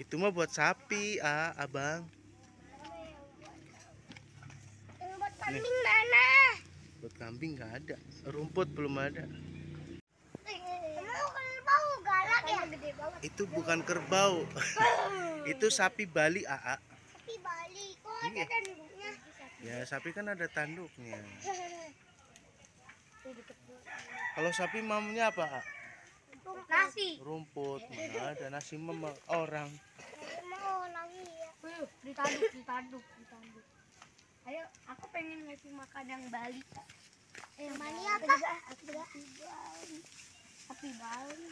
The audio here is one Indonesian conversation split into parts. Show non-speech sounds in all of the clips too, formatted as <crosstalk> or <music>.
Itu mah buat sapi, ah, abang. Yang buat kambing mana? Buat kambing nggak ada. Rumput belum ada. Kerbau galak ya? Gede banget. Itu bukan kerbau. <laughs> itu sapi Bali, aa. Tapi Bali, kok ada Iya. tanduknya? Ya, sapi kan ada tanduknya. <laughs> Kalau sapi mamnya apa, A? Nasi. Rumput. Mana ada nasi mama orang. Mau lagi ya. ditanduk ditanduk ditanduk ayo aku pengen ngasih makan yang Bali Eh, Bali apa? aku sapi Bali sapi Bali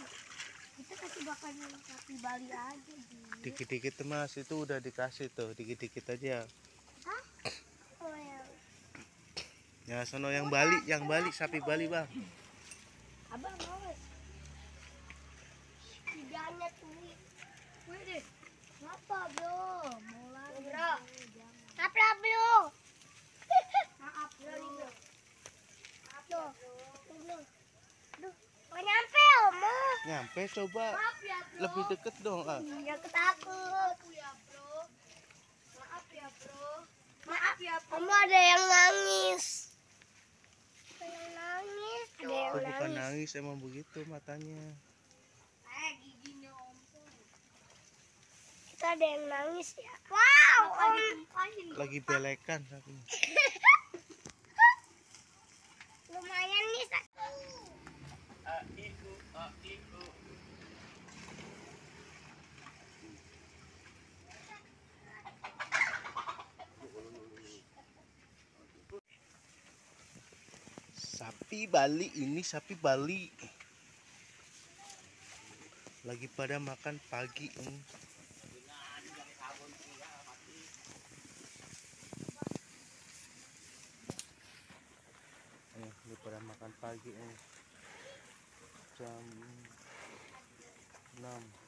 kita kasih makan yang sapi Bali aja gitu Dikit-dikit mas, itu udah dikasih tuh. Dikit-dikit aja. Oh ya. Ya, sono yang Bali, yang Bali, sapi Bali, Bang. abang mau nggak? Tidaknya tuh. Wih deh Kenapa bro? Mau lagi Bro. Jangan. Apa bro? Maaf bro Tuh. Tuh. Duh, nggak nyampe Omo. Nyampe coba Maaf ya bro lebih deket dong, ah. Ya ketakut. Maaf ya bro Maaf ya bro Maaf ya bro Omo ada yang nangis. Ada yang nangis. Ada yang Itu bukan nangis. nangis, emang begitu matanya. Eh giginya Kita ada yang nangis ya. Wow, Om. Lagi belekan sapinya. Lumayan nih. Sa. Sapi Bali ini sapi Bali. Lagi pada makan pagi. hmm. Eh, lagi pada makan pagi eh. Jam 6.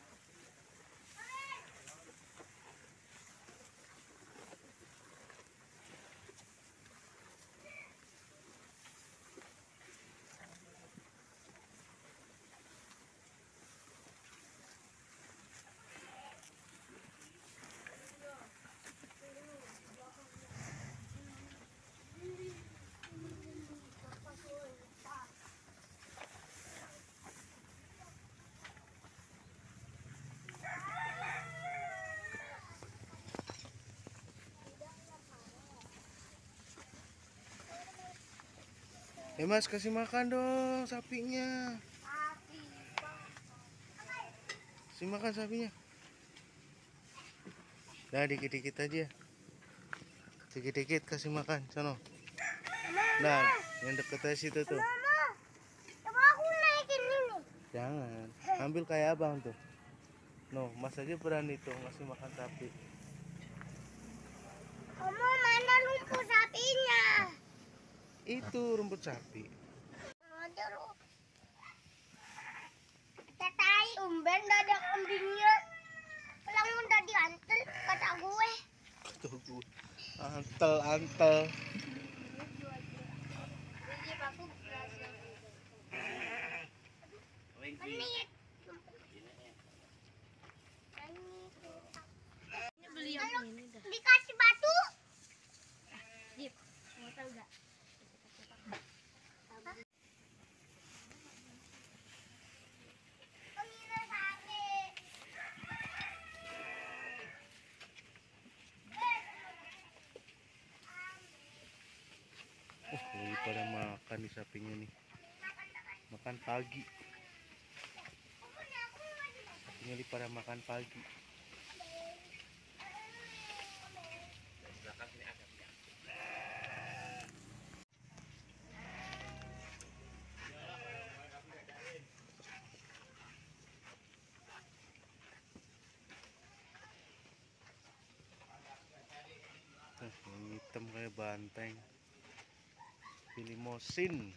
Eh mas kasih makan dong sapinya. Kasih makan sapinya. Nah dikit-dikit aja. Dikit-dikit kasih makan sono. Nah yang deket aja situ tuh. Jangan. Ambil kayak abang tuh. No, mas aja berani tuh ngasih makan sapi. Kamu mana lumpur sapinya? Itu rumput sapi. Katai umben udah ada kambingnya. Pulang udah diantel kata gue. Tuh gue. Antel, antel. Ini beli yang ini dah Dikasih batu. Dip Mau tau gak? Pengira sate. Oh, lagi pada makan nih sapinya nih. Makan pagi. Sapinya lagi pada makan pagi. Eh, hitam kayak banteng. Pilimosin.